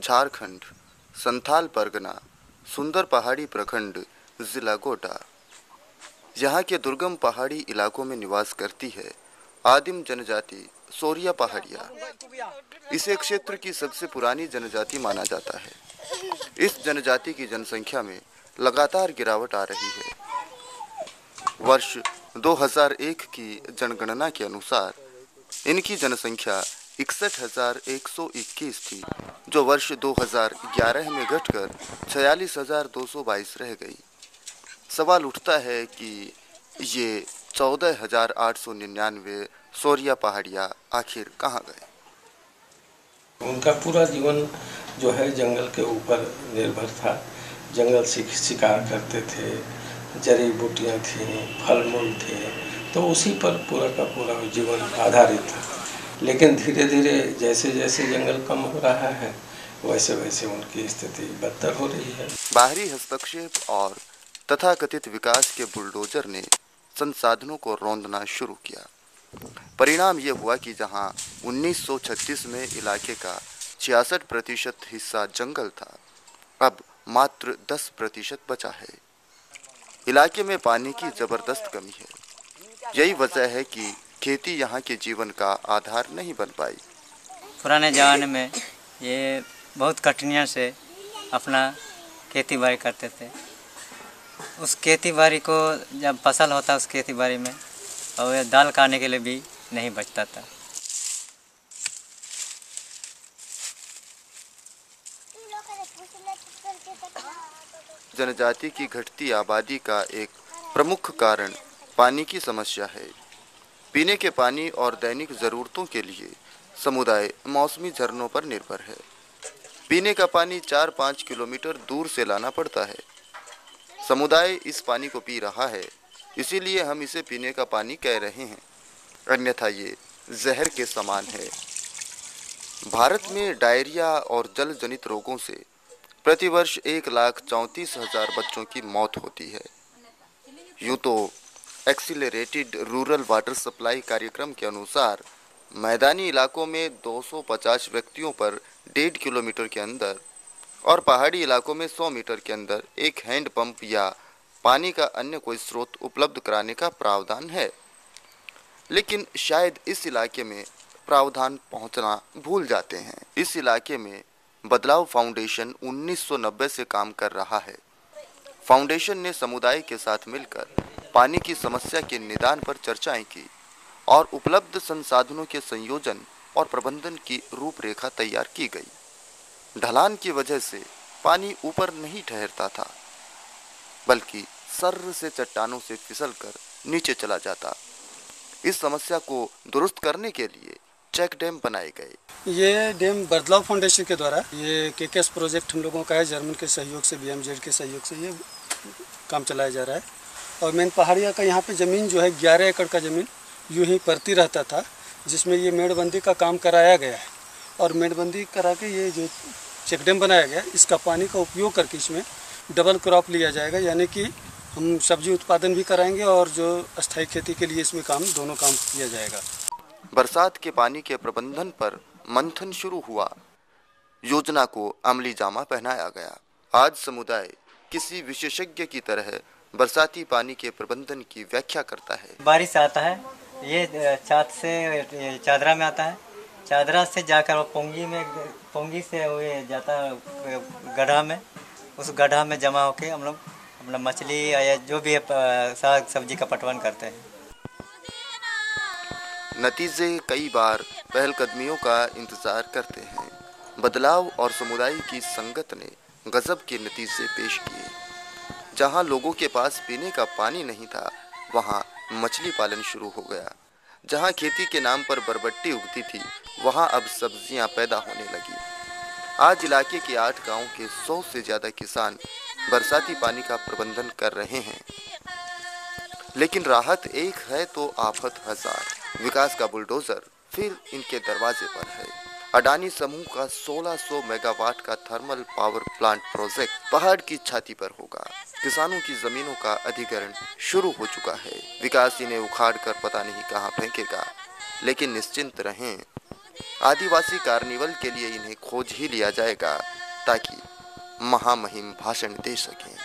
झारखंड, संथाल परगना, सुंदर पहाड़ी प्रखंड, जिला गोटा यहाँ के दुर्गम पहाड़ी इलाकों में निवास करती है आदिम जनजाति सोरिया पहाड़िया। इसे क्षेत्र की सबसे पुरानी जनजाति माना जाता है। इस जनजाति की जनसंख्या में लगातार गिरावट आ रही है। वर्ष 2001 की जनगणना के अनुसार इनकी जनसंख्या इकसठ हज़ार एक सौ इक्कीस थी, जो वर्ष 2011 में घटकर छियालीस हज़ार दो सौ बाईस रह गई। सवाल उठता है कि ये चौदह हज़ार आठ सौ निन्यानवे सोरिया पहाड़िया आखिर कहाँ गए? उनका पूरा जीवन जो है जंगल के ऊपर निर्भर था। जंगल से शिकार करते थे, जड़ी बूटियाँ थी फल मूल थे तो उसी पर पूरा का पूरा जीवन आधारित था। लेकिन धीरे धीरे जैसे जैसे जंगल कम हो रहा है वैसे वैसे उनकी स्थिति बदतर हो रही है। बाहरी हस्तक्षेप और तथाकथित विकास के बुलडोजर ने संसाधनों को रौंदना शुरू किया। परिणाम ये हुआ कि जहाँ 1936 में इलाके का छियासठ प्रतिशत हिस्सा जंगल था, अब मात्र 10 प्रतिशत बचा है। इलाके में पानी की ज़बरदस्त कमी है। यही वजह है कि खेती यहाँ के जीवन का आधार नहीं बन पाई। पुराने ज़माने में ये बहुत कठिनाइयों से अपना खेती बाड़ी करते थे। उस खेती बाड़ी को जब फ़सल होता उस खेती बाड़ी में और ये दाल खाने के लिए भी नहीं बचता था। जनजाति की घटती आबादी का एक प्रमुख कारण पानी की समस्या है। पीने के पानी और दैनिक ज़रूरतों के लिए समुदाय मौसमी झरनों पर निर्भर है। पीने का पानी चार पाँच किलोमीटर दूर से लाना पड़ता है। समुदाय इस पानी को पी रहा है, इसीलिए हम इसे पीने का पानी कह रहे हैं। अन्यथा ये जहर के समान है। भारत में डायरिया और जल जनित रोगों से प्रतिवर्ष एक लाख चौंतीस हज़ार बच्चों की मौत होती है। यूँ तो एक्सीलरेटेड रूरल वाटर सप्लाई कार्यक्रम के अनुसार, मैदानी इलाकों में 250 व्यक्तियों पर डेढ़ किलोमीटर के अंदर और पहाड़ी इलाकों में 100 मीटर के अंदर एक हैंड पंप या पानी का अन्य कोई स्रोत उपलब्ध कराने का प्रावधान है। लेकिन शायद इस इलाके में प्रावधान पहुँचना भूल जाते हैं। इस इलाके में बदलाव फाउंडेशन 1990 से काम कर रहा है। फाउंडेशन ने समुदाय के साथ मिलकर पानी की समस्या के निदान पर चर्चाएँ की और उपलब्ध संसाधनों के संयोजन और प्रबंधन की रूपरेखा तैयार की गई। ढलान की वजह से पानी ऊपर नहीं ठहरता था, बल्कि सर्र से चट्टानों से फिसलकर नीचे चला जाता। इस समस्या को दुरुस्त करने के लिए चेक डैम बनाए गए। ये डैम बदलाव फाउंडेशन के द्वारा, ये के प्रोजेक्ट हम लोगों का है, जर्मन के सहयोग से बी के सहयोग से ये काम चलाया जा रहा है। और मेन पहाड़िया का यहाँ पे ज़मीन जो है ग्यारह एकड़ का ज़मीन यूँ ही पड़ती रहता था, जिसमें ये मेड़बंदी का काम कराया गया है। और मेड़बंदी करा के ये जो चेक डैम बनाया गया, इसका पानी का उपयोग करके इसमें डबल क्रॉप लिया जाएगा, यानी कि हम सब्ज़ी उत्पादन भी कराएँगे और जो अस्थायी खेती के लिए इसमें काम, दोनों काम किया जाएगा। बरसात के पानी के प्रबंधन पर मंथन शुरू हुआ। योजना को अमली जामा पहनाया गया। आज समुदाय किसी विशेषज्ञ की तरह बरसाती पानी के प्रबंधन की व्याख्या करता है। बारिश आता है ये चात से चादरा में आता है। चादरा से जाकर वो पोंगी में पोंगी से वो जाता है गड्ढा में। उस गड्ढा में जमा होके हम लोग अपना मछली या जो भी साग सब्ज़ी का पटवन करते हैं। नतीजे कई बार पहलकदमियों का इंतज़ार करते हैं। बदलाव और समुदाय की संगत ने गजब के नतीजे पेश किए। जहाँ लोगों के पास पीने का पानी नहीं था, वहाँ मछली पालन शुरू हो गया। जहाँ खेती के नाम पर बरबट्टी उगती थी, वहाँ अब सब्ज़ियाँ पैदा होने लगी। आज इलाके के आठ गाँव के सौ से ज़्यादा किसान बरसाती पानी का प्रबंधन कर रहे हैं। लेकिन राहत एक है तो आफत हज़ार। विकास का बुलडोजर फिर इनके दरवाजे पर है। अडानी समूह का 1600 मेगावाट का थर्मल पावर प्लांट प्रोजेक्ट पहाड़ की छाती पर होगा। किसानों की जमीनों का अधिग्रहण शुरू हो चुका है। विकास इन्हें उखाड़ कर पता नहीं कहाँ फेंकेगा, लेकिन निश्चिंत रहें। आदिवासी कार्निवल के लिए इन्हें खोज ही लिया जाएगा, ताकि महामहिम भाषण दे सकें।